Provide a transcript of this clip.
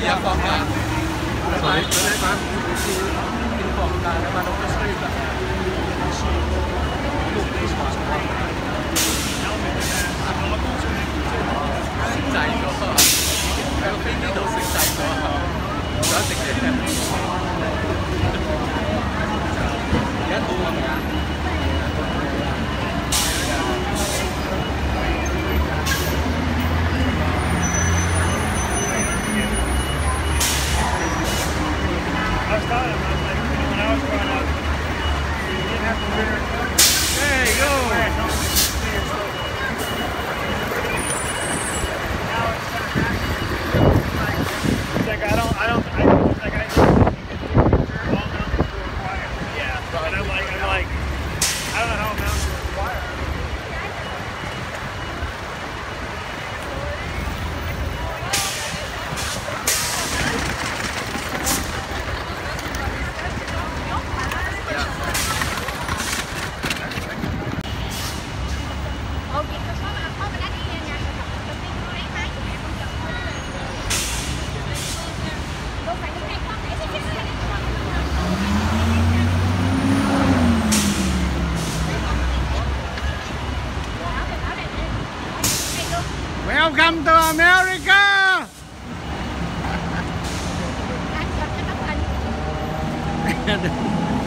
เยอะฟองมาสวัสดีไรับผมคือคุณฟองการมาดรสตรีท know, was growing up, you didn't have to wear There you go. Welcome to America!